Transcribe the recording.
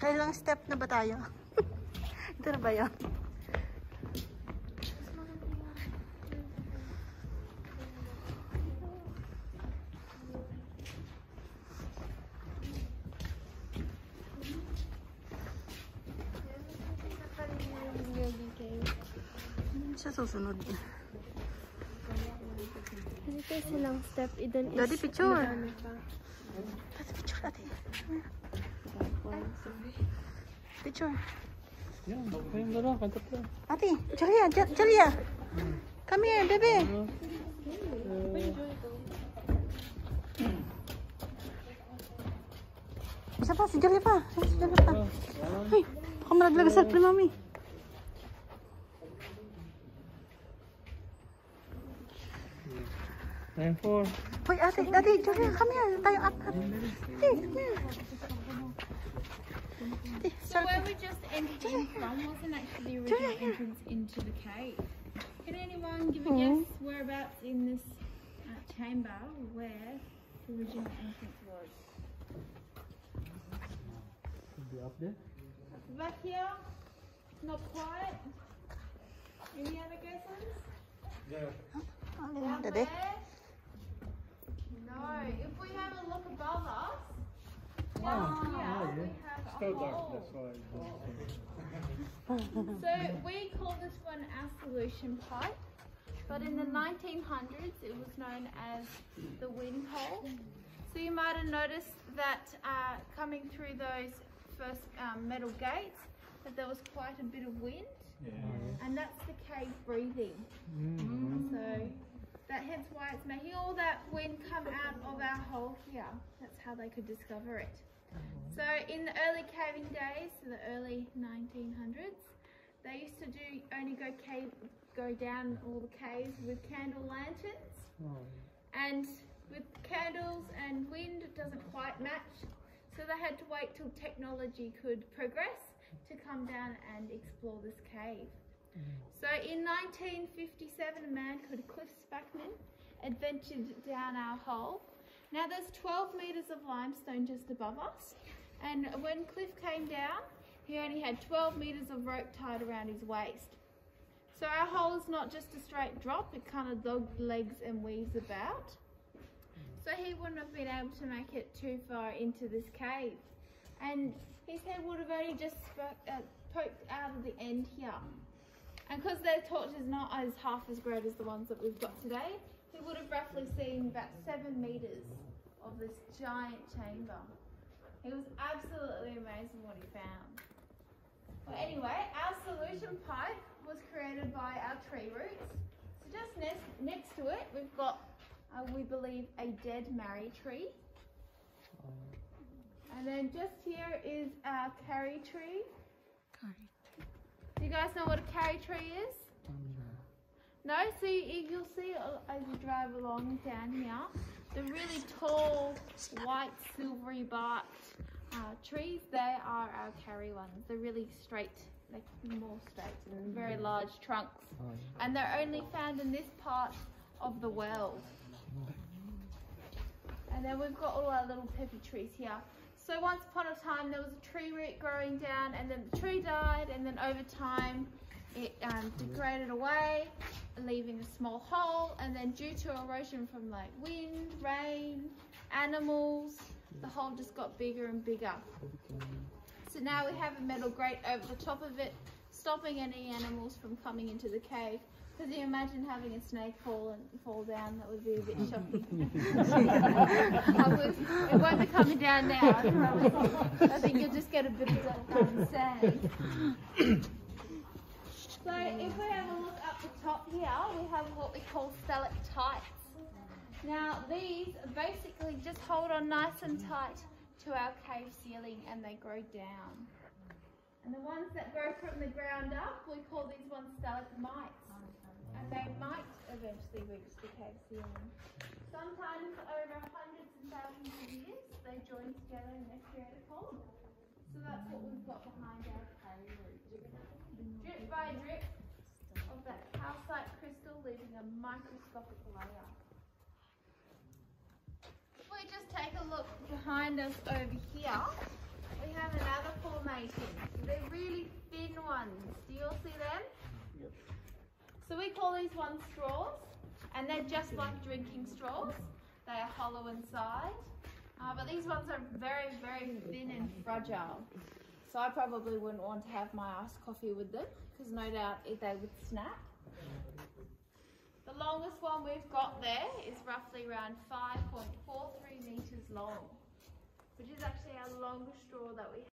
Nakailang step na ba tayo? Ito na ba yun? Sa susunod. Dito silang step. Idan is Daddy, picture. madami pa. Ate, picture ate. Picture. Yan, kayong dalawa, kantat lang. Ate, Julia, Ju- Julia. Come here, baby. Isa pa, si Julia pa. Ay, Si Julia pa. Ay, baka malaglag sa selfie, mami. Nine, four. Hoy, ate, ate, Julia, come here. Tayo up, up. Ate, come here. Ate, So where we just entered in from wasn't actually the original entrance into the cave. Can anyone give a guess whereabouts in this uh, chamber where the original entrance was? Should be up there. Back here? Not quite. Any other guesses? Ano yun, Down there? No. If we have a look above us, down here we have a hole. So we call this one our solution pipe, but in the 1900s it was known as the wind hole. So you might have noticed that uh, coming through those first um, metal gates, that there was quite a bit of wind, and that's the cave breathing. So that hence why it's making all that wind come out of our hole here. That's how they could discover it. So in the early caving days, so the early 1900s, they used to do only go cave, go down all the caves with candle lanterns, hmm. and with candles and wind, it doesn't quite match. So they had to wait till technology could progress to come down and explore this cave. Hmm. So in 1957, a man called Cliff Spackman adventured down our hole. Now there's 12 metres of limestone just above us, and when Cliff came down, he only had 12 metres of rope tied around his waist. So our hole is not just a straight drop, it kind of dog legs and weaves about. So he wouldn't have been able to make it too far into this cave. And his head would have only just uh, poked out of the end here. And because their torch is not as half as great as the ones that we've got today, he would have roughly seen about seven meters of this giant chamber. It was absolutely amazing what he found. Well, anyway, our solution pipe was created by our tree roots. So just next, next to it, we've got, uh, we believe, a dead marri tree. And then just here is our karri tree. Karri. Do you guys know what a karri tree is? No, so you, you'll see as you drive along down here, the really tall, white, silvery barked uh, trees, they are our karri ones. They're really straight, like more straight and very large trunks. And they're only found in this part of the world. And then we've got all our little peppy trees here. So once upon a time there was a tree root growing down and then the tree died and then over time it um, degraded away leaving a small hole and then due to erosion from like wind, rain, animals, the hole just got bigger and bigger. So now we have a metal grate over the top of it stopping any animals from coming into the cave. Because you imagine having a snake fall and fall down, that would be a bit shocking. It won't be coming down now. I think you'll just get a bit of um, sand. So if we have a look up the top here, we have what we call stalactites. Now these basically just hold on nice and tight to our cave ceiling and they grow down. And the ones that grow from the ground up, we call these ones stalagmites. And they might eventually reach the cave ceiling. Sometimes over hundreds and thousands of years, they join together create a column. So that's what we've got behind our leaving a microscopic layer. If we just take a look behind us over here, we have another formation. They're really thin ones. Do you all see them? Yep. So we call these ones straws, and they're just like drinking straws. They are hollow inside, uh, but these ones are very, very thin and fragile. So I probably wouldn't want to have my iced coffee with them, because no doubt they would snap. The longest one we've got there is roughly around 5.43 metres long, which is actually our longest straw that we